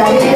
Gracias.